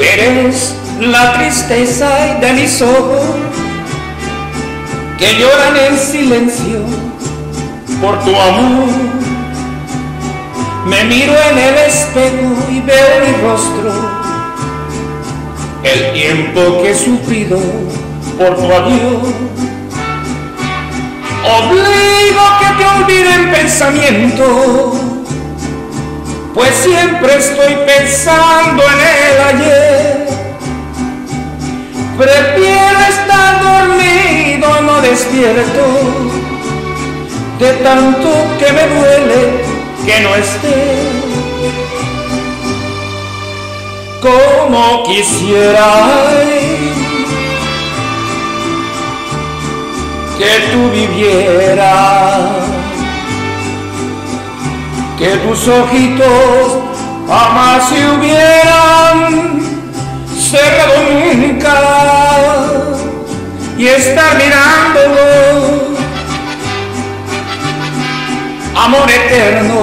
Eres la tristeza de mis ojos que lloran en silencio por tu amor. Me miro en el espejo y veo mi rostro, el tiempo que he sufrido por tu adiós. Obligo que te olvide en pensamiento, pues siempre estoy pensando despierto, de tanto que me duele que no esté. Como quisiera que tú vivieras, que tus ojitos jamás se hubieran cerrado nunca y estar mirándolo, amor eterno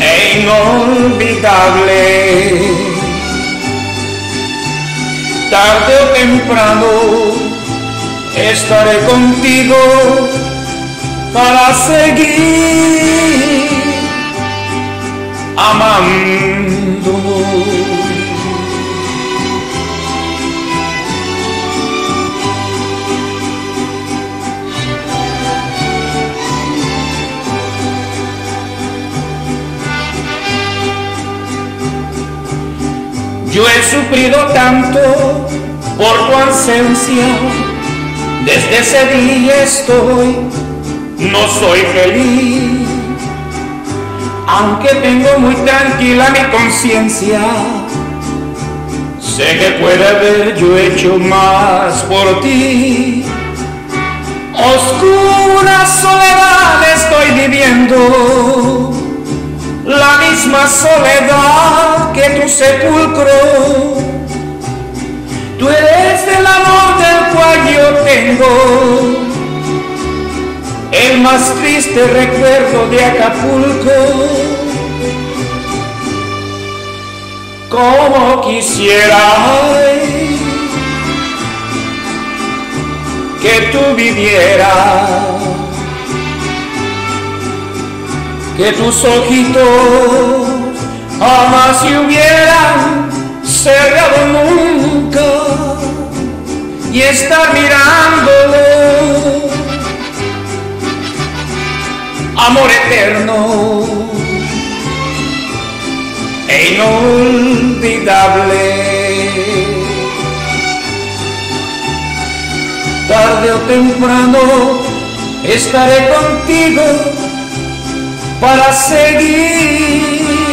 e inolvidable tarde o temprano estaré contigo para seguir amando. Yo he sufrido tanto por tu ausencia, desde ese día estoy, no soy feliz. Aunque tengo muy tranquila mi conciencia, sé que puede haber yo hecho más por ti. Oscura soledad estoy viviendo, la misma soledad tu sepulcro. Tú eres el amor del cual yo tengo el más triste recuerdo de Acapulco. Como quisiera que tú vivieras, que tus ojitos jamás se hubieran cerrado nunca. Y estar mirándolo. Amor eterno e inolvidable. Tarde o temprano estaré contigo para seguir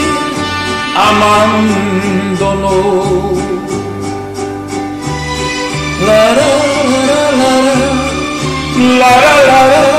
amándonos. La la la la la la la la